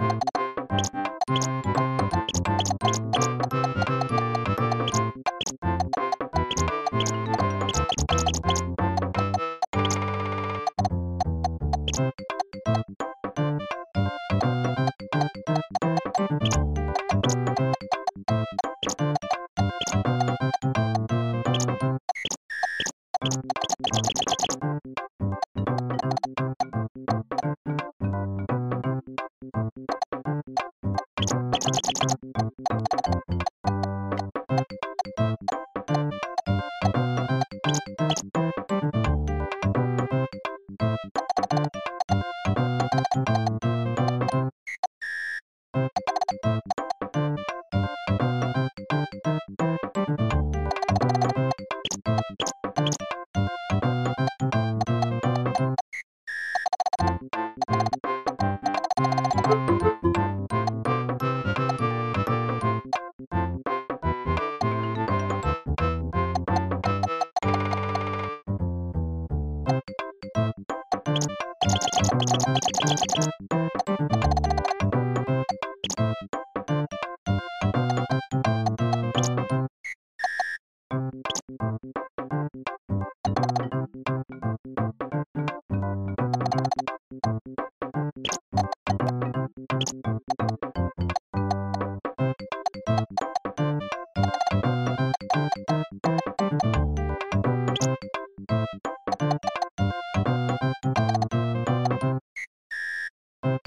Thank you. あっ! you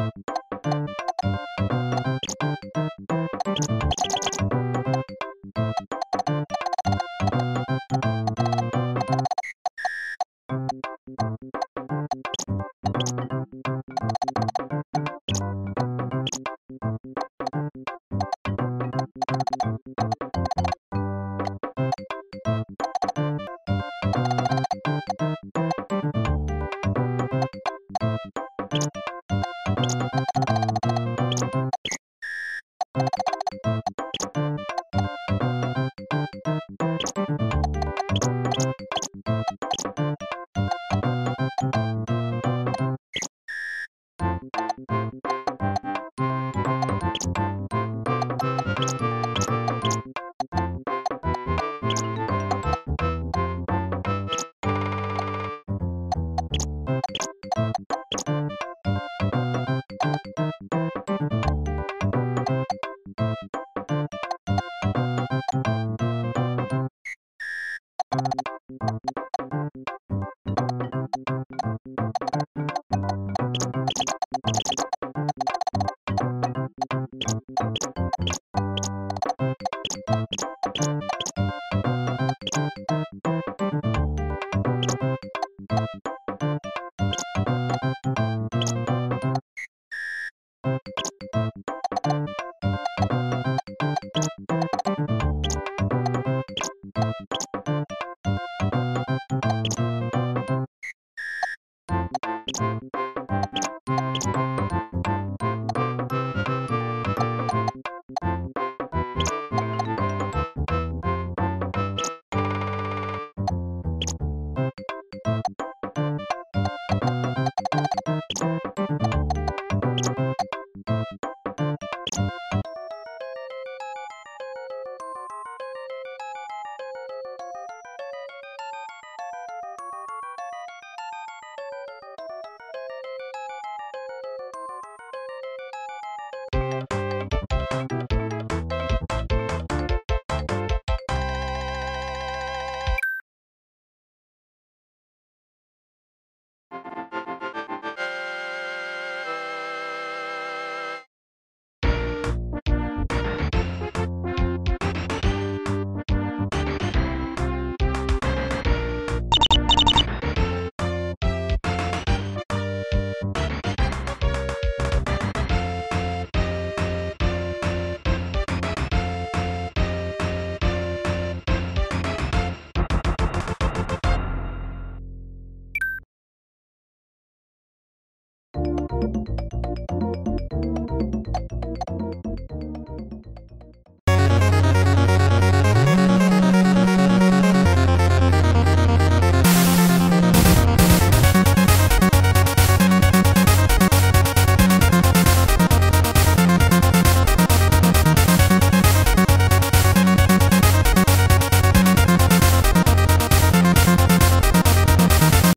you